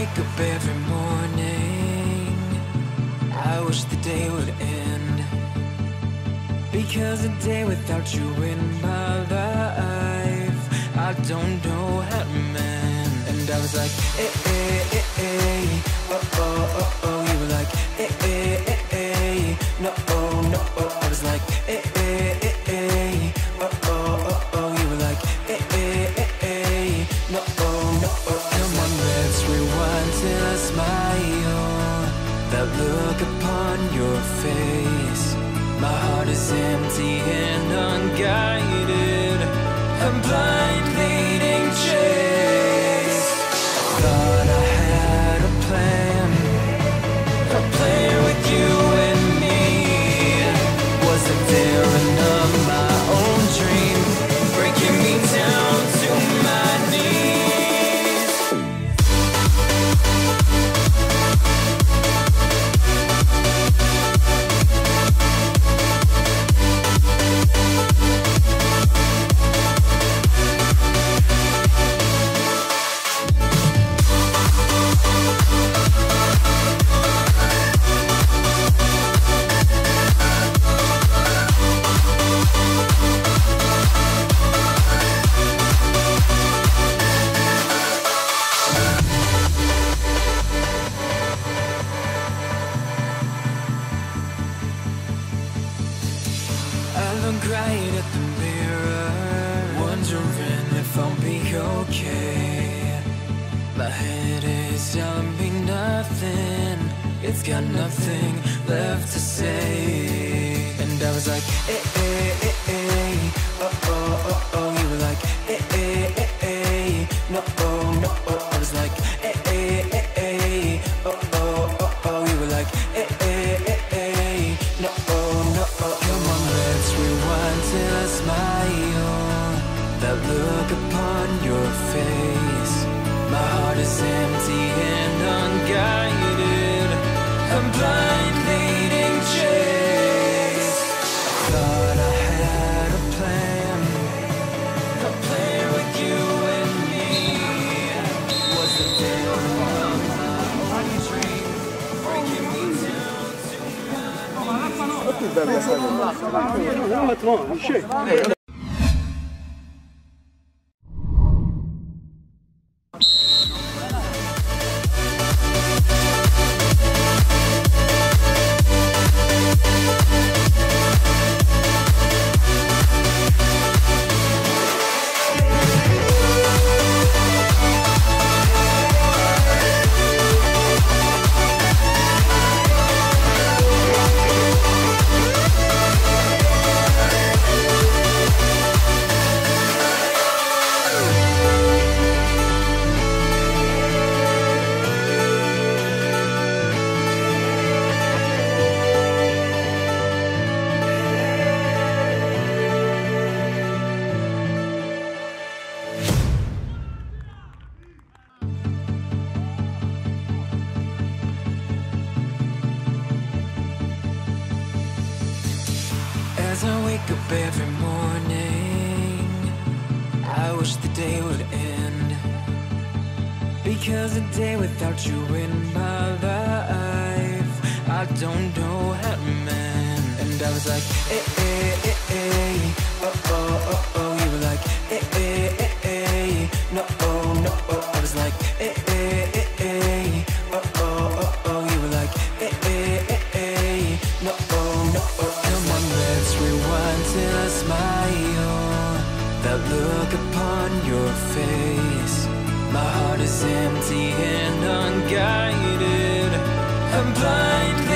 wake up every morning, I wish the day would end. Because a day without you in my life, I don't know how to mend. And I was like, eh, eh, eh, eh, oh, oh, oh, oh. You were like, eh, eh, eh, eh, no, oh, no, oh. I was like, eh, face. My heart is empty and unguided. Look right at the mirror, wondering if I'll be okay. My head is telling me nothing, it's got nothing left to say. And I was like, eh, upon your face. My heart is empty and unguided. A blind leading chase. Thought I had a plan. A plan with you and me. Was it there of my own dream? Breaking me down to my As I wake up every morning, I wish the day would end. Because a day without you in my life, I don't know how to mend. And I was like, eh, eh, eh, eh, oh, oh, oh, oh. You were like, eh, eh, eh, eh, no, oh, no, oh. I was like, is empty and unguided. A blind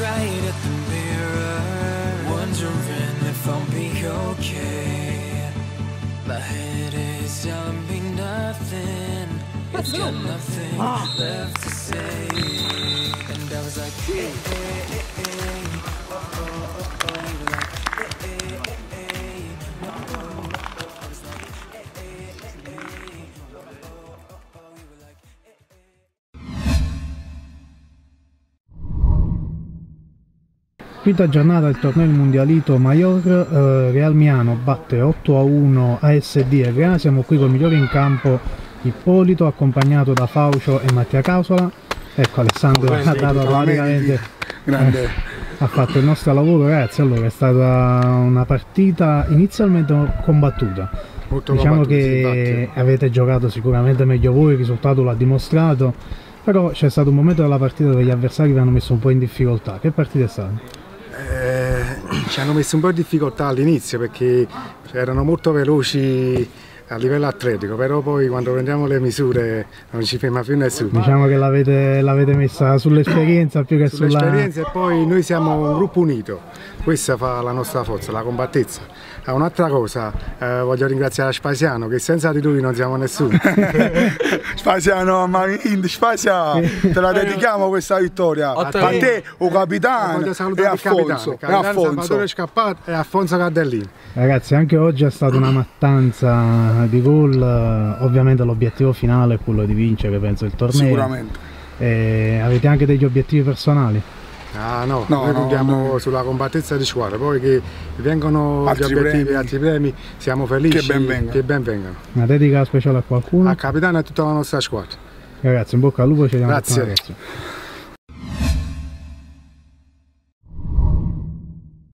right at the mirror, wondering if I'll be okay. My head is telling me nothing. It's got nothing left to say. And I was like, hey. Quinta giornata del torneo del Mundialito Maior, eh, Real Miano batte 8 a 1 ASD RA, siamo qui col migliore in campo Ippolito accompagnato da Faucio e Mattia Causola. Ecco Alessandro ha dato praticamente eh, ha fatto il nostro lavoro ragazzi, allora è stata una partita inizialmente combattuta. Molto Diciamo che avete giocato sicuramente meglio voi, il risultato l'ha dimostrato, però c'è stato un momento della partita dove gli avversari vi hanno messo un po' in difficoltà. Che partita è stata? Ci hanno messo un po' in difficoltà all'inizio perché erano molto veloci a livello atletico, però poi quando prendiamo le misure non ci ferma più nessuno. Diciamo che l'avete, l'avete messa sull'esperienza più che sulla... Sull'esperienza e poi noi siamo un gruppo unito, questa fa la nostra forza, la combattezza. Ah, un'altra cosa, eh, voglio ringraziare Spasiano che senza di lui non siamo nessuno. Spasiano, Marin, Spasia, te la dedichiamo questa vittoria. A te, o capitano, voglio e salutare il capitano, Alfonso. il E capitano Alfonso. Salvatore Scappato e Alfonso Cardellini. Ragazzi, anche oggi è stata una mattanza di gol, ovviamente l'obiettivo finale è quello di vincere, penso, il torneo. Sicuramente. Eh, avete anche degli obiettivi personali? Ah no, No, noi no, puntiamo no. sulla combattezza di squadra, poi che vengono Altri gli obiettivi, premi. altri premi, siamo felici Che ben vengano. che ben vengano. Una dedica speciale a qualcuno? Al capitano e a tutta la nostra squadra. Ragazzi, in bocca al lupo, ci vediamo Grazie.